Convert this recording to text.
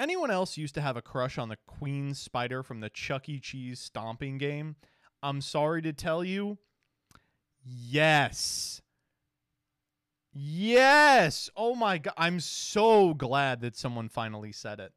anyone else used to have a crush on the queen spider from the Chuck E. Cheese stomping game, I'm sorry to tell you, yes. Yes. Oh my god. I'm so glad that someone finally said it.